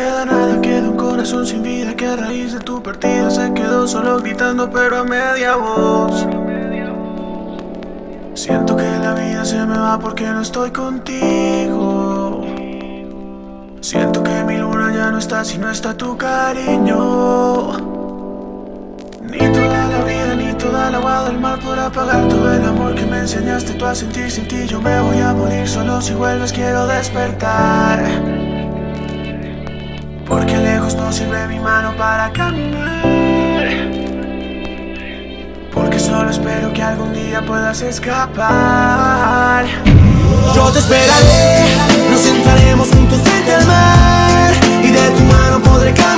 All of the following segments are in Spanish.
queda nada. Queda un corazón sin vida que a raíz de tu partida se quedó solo gritando, pero a media voz. Siento que la vida se me va porque no estoy contigo. Siento que mi luna ya no está si no está tu cariño. Ni toda la vida ni toda el agua del mar podrá pagar todo el amor que me enseñaste tú a sentir sin ti. Yo me voy a morir solo si vuelves, quiero despertar. No sirve mi mano para caminar. Porque solo espero que algún día puedas escapar. Yo te esperaré, nos sentaremos juntos frente al mar y de tu mano podré caminar.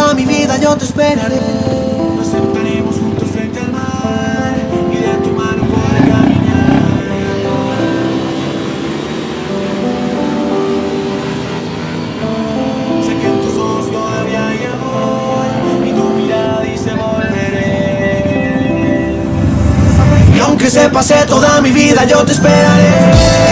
Toda mi vida, yo te esperaré. Nos sentaremos juntos frente al mar y de tu mano podré caminar. Sé que en tus ojos todavía hay amor y tu mirada dice volveré. Y aunque se pase toda mi vida, yo te esperaré.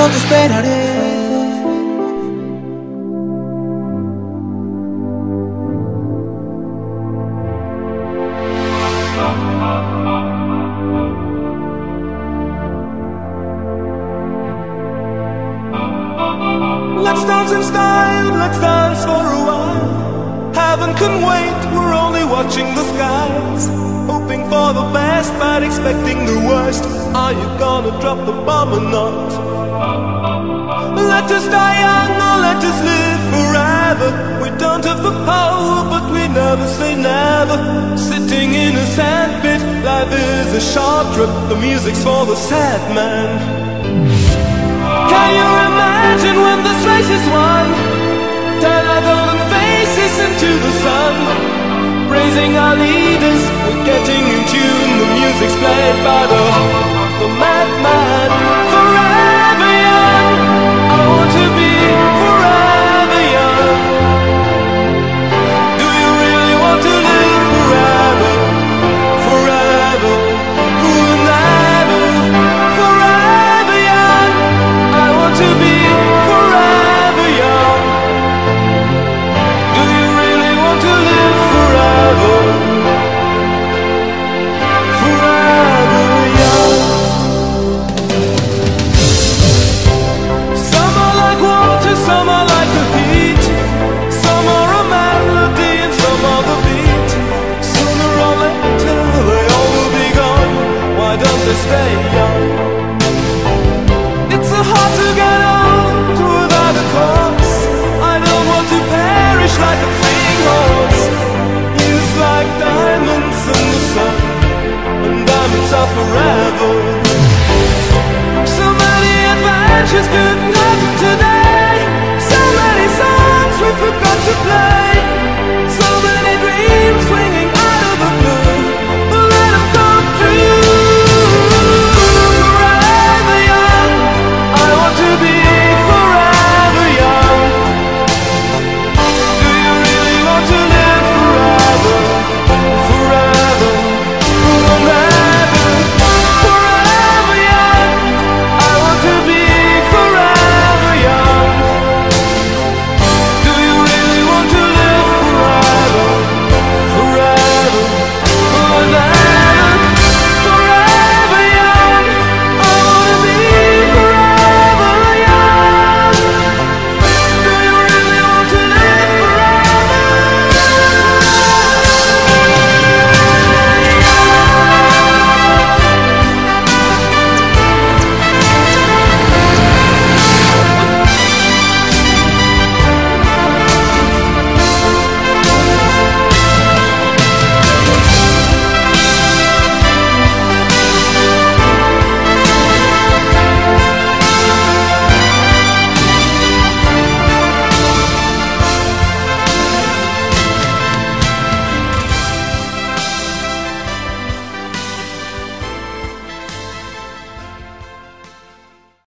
Let's dance in style, let's dance for a while. Heaven can wait, we're only watching the skies. Hoping for the best, but expecting the worst. Are you gonna drop the bomb or not? Let us die young or let us live forever. We don't have the power, but we never say never. Sitting in a sandpit, life is a short trip. The music's for the sad man. Can you imagine when this race is won? Turn our golden faces into the sun. Praising our leaders, we're getting in tune. The music's played by the, the madman.